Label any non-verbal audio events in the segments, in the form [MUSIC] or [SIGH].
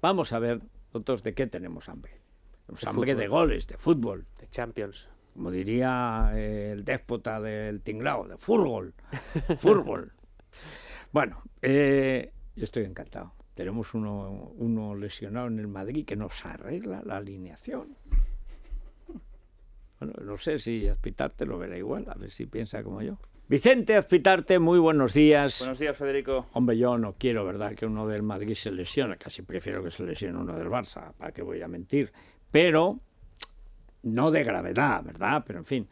vamos a ver nosotros de qué tenemos hambre. Tenemos hambre de goles, de fútbol. De Champions. Como diría eh, el déspota del tinglao, de fútbol. [LAUGHS] fútbol. Bueno, eh, yo estoy encantado. Tenemos uno, uno lesionado en el Madrid que nos arregla la alineación. Bueno, no sé si Aspitarte lo verá igual, a ver si piensa como yo. Vicente Azpitarte, muy buenos días. Buenos días, Federico. Hombre, yo no quiero, ¿verdad?, que uno del Madrid se lesione. Casi prefiero que se lesione uno del Barça, ¿para qué voy a mentir? Pero, no de gravedad, ¿verdad? Pero, en fin.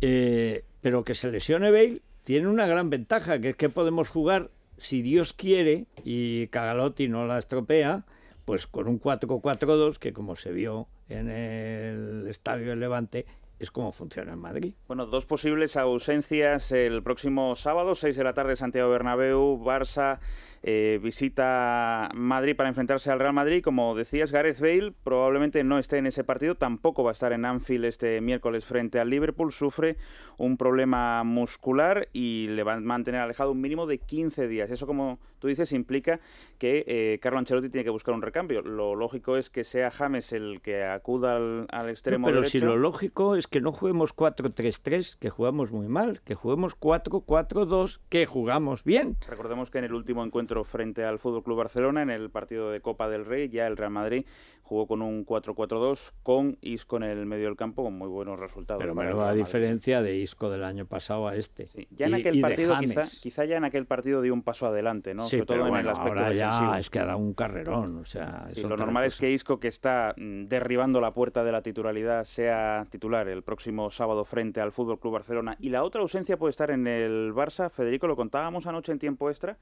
Eh, pero que se lesione Bale tiene una gran ventaja, que es que podemos jugar, si Dios quiere, y Cagalotti no la estropea, pues con un 4-4-2, que como se vio en el Estadio del Levante, es como funciona en Madrid. Bueno, dos posibles ausencias el próximo sábado, 6 de la tarde, Santiago Bernabéu, Barça eh, visita Madrid para enfrentarse al Real Madrid. Como decías, Gareth Bale probablemente no esté en ese partido, tampoco va a estar en Anfield este miércoles frente al Liverpool. Sufre un problema muscular y le va a mantener alejado un mínimo de 15 días. Eso, como tú dices, implica que eh, Carlo Ancelotti tiene que buscar un recambio. Lo lógico es que sea James el que acuda al, extremo pero derecho. si lo lógico es que no juguemos 4-3-3, que jugamos muy mal, que juguemos 4-4-2, que jugamos bien. Recordemos que en el último encuentro frente al Fútbol Club Barcelona en el partido de Copa del Rey. Ya el Real Madrid jugó con un 4-4-2 con Isco en el medio del campo con muy buenos resultados. Pero menuda diferencia de Isco del año pasado a este. Ya en aquel partido, quizá, ya en aquel partido dio un paso adelante, ¿no? Sí, pero bueno, ahora ya es que ha dado un carrerón. O sea, lo normal es que Isco, que está mm, derribando la puerta de la titularidad, sea titular el próximo sábado frente al Fútbol Club Barcelona. Y la otra ausencia puede estar en el Barça. Federico, lo contábamos anoche en tiempo extra.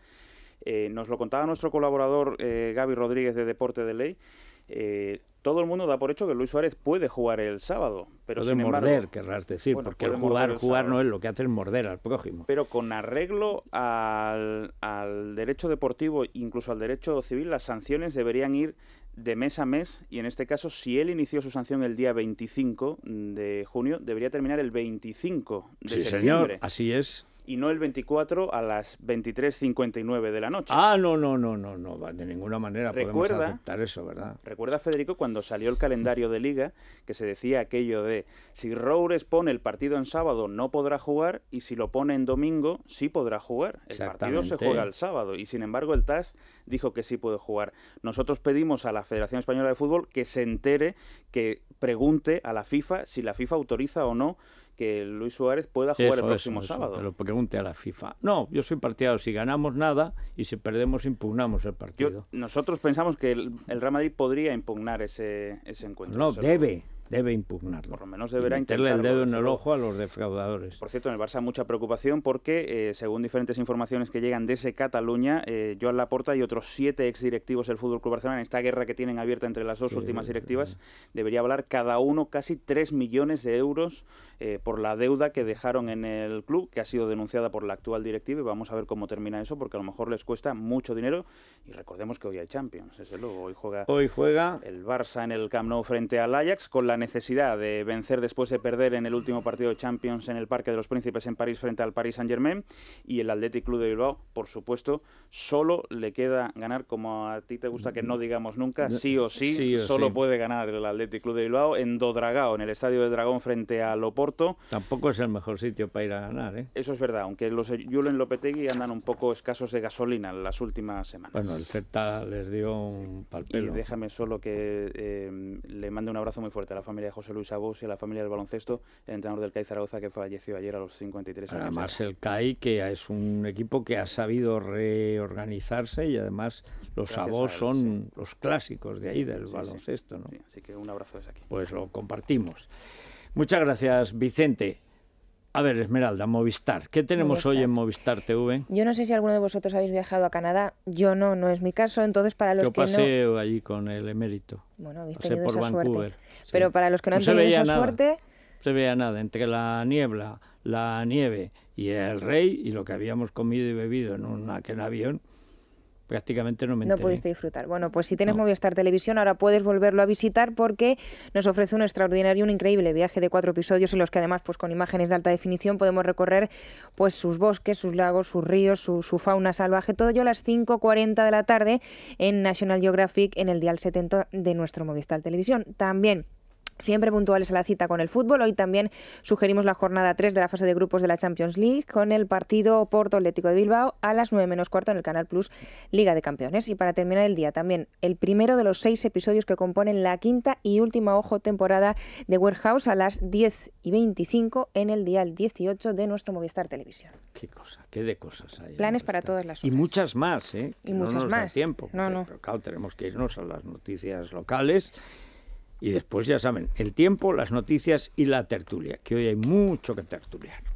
Eh, nos lo contaba nuestro colaborador eh, Gaby Rodríguez de Deporte de Ley. Eh, todo el mundo da por hecho que Luis Suárez puede jugar el sábado. Pero puede morder, querrás decir, porque jugar, jugar no es lo que hace es morder al prójimo. Pero con arreglo al, derecho deportivo, incluso al derecho civil, las sanciones deberían ir de mes a mes y en este caso, si él inició su sanción el día 25 de junio, debería terminar el 25 de sí, septiembre. señor, así es y no el 24 a las 23.59 de la noche. Ah, no, no, no, no, no, de ninguna manera podemos aceptar eso, ¿verdad? Recuerda, Federico, cuando salió el calendario de liga, que se decía aquello de si Roures pone el partido en sábado no podrá jugar y si lo pone en domingo sí podrá jugar. El partido se juega el sábado y sin embargo el TAS dijo que sí puede jugar. Nosotros pedimos a la Federación Española de Fútbol que se entere, que pregunte a la FIFA si la FIFA autoriza o no que Luis Suárez pueda jugar el próximo sábado. lo pregunte a la FIFA. No, yo soy partidario. Si ganamos nada y si perdemos, impugnamos el partido. nosotros pensamos que el, Real Madrid podría impugnar ese, ese encuentro. No, debe debe impugnarlo. Por lo menos deberá meterle el dedo en el ojo a los defraudadores. Por cierto, en el Barça mucha preocupación porque, eh, según diferentes informaciones que llegan desde Cataluña, eh, Joan Laporta y otros siete exdirectivos del Fútbol Club Barcelona, en esta guerra que tienen abierta entre las dos últimas directivas, debería hablar cada uno casi 3 millones de euros eh, por la deuda que dejaron en el club, que ha sido denunciada por la actual directiva, y vamos a ver cómo termina eso, porque a lo mejor les cuesta mucho dinero. Y recordemos que hoy hay Champions, desde luego. Hoy juega, hoy juega el Barça en el Camp Nou frente al Ajax, con la necesidad de vencer después de perder en el último partido de Champions en el Parque de los Príncipes en París frente al Paris Saint-Germain y el Athletic Club de Bilbao, por supuesto, solo le queda ganar como a ti te gusta que no digamos nunca, sí o sí, solo puede ganar el Athletic Club de Bilbao en Dodragao, en el Estadio de Dragón frente a Loporto. Tampoco es el mejor sitio para ir a ganar, ¿eh? Eso es verdad, aunque los Julen Lopetegui andan un poco escasos de gasolina en las últimas semanas. Bueno, el Celta les dio un palpelo. Y déjame solo que eh, le mande un abrazo muy fuerte a la familia de José Luis Abos y a la familia del baloncesto, el entrenador del CAI Zaragoza que falleció ayer a los 53 años. Además el CAI que es un equipo que ha sabido reorganizarse y además los Abos son los clásicos de ahí del baloncesto, ¿no? así que un abrazo desde aquí. Pues lo compartimos. Muchas gracias, Vicente. A ver, Esmeralda, Movistar. ¿Qué tenemos hoy en Movistar TV? Yo no sé si alguno de vosotros habéis viajado a Canadá. Yo no, no es mi caso. Entonces, para los Yo que pasé allí con el emérito. Bueno, habéis tenido esa suerte. Pero para los que no, han tenido esa suerte... No se veía nada. Entre la niebla, la nieve y el rey y lo que habíamos comido y bebido en un, en avión, prácticamente no me No pudiste disfrutar. Bueno, pues si tienes Movistar Televisión, ahora puedes volverlo a visitar porque nos ofrece un extraordinario, un increíble viaje de cuatro episodios en los que además, pues con imágenes de alta definición, podemos recorrer pues sus bosques, sus lagos, sus ríos, su, su fauna salvaje, todo ello a las 5.40 de la tarde en National Geographic en el dial 70 de nuestro Movistar Televisión. También Siempre puntuales a la cita con el fútbol. Hoy también sugerimos la jornada 3 de la fase de grupos de la Champions League con el partido Porto Atlético de Bilbao a las 9 menos cuarto en el Canal Plus Liga de Campeones. Y para terminar el día también el primero de los seis episodios que componen la quinta y última ojo temporada de Warehouse a las 10 y 25 en el día 18 de nuestro Movistar Televisión. Qué cosa, qué de cosas hay. Planes para todas las horas. Y muchas más, ¿eh? y muchas no más. tiempo. No, no. Pero claro, tenemos que irnos a las noticias locales y después, ya saben, el tiempo, las noticias y la tertulia, que hoy hay mucho que tertuliar.